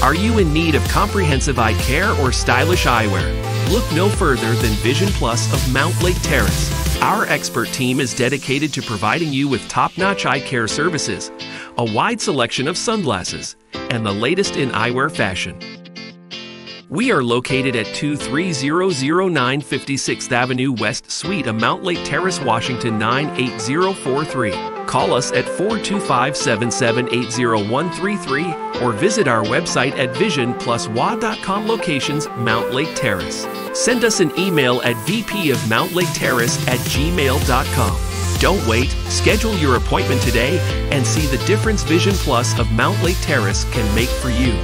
Are you in need of comprehensive eye care or stylish eyewear? Look no further than Vision Plus of Mountlake Terrace. Our expert team is dedicated to providing you with top notch eye care services, a wide selection of sunglasses, and the latest in eyewear fashion. We are located at 23009 56th Avenue West Suite of Mountlake Terrace, Washington 98043. Call us at 425 7780133 or visit our website at visionpluswa.com locations Mountlake Terrace. Send us an email at vpofmountlake at gmail.com. Don't wait. Schedule your appointment today and see the difference Vision Plus of Mountlake Terrace can make for you.